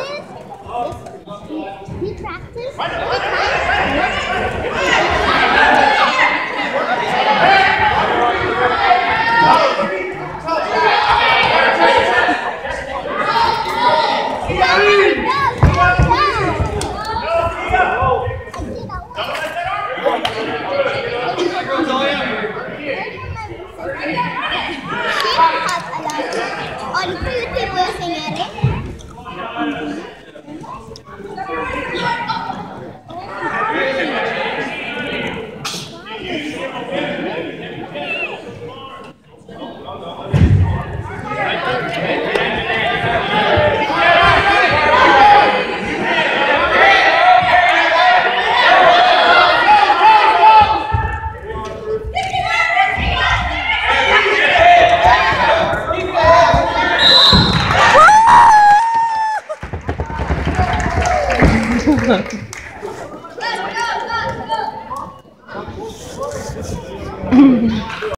practice. We practice. doesn't.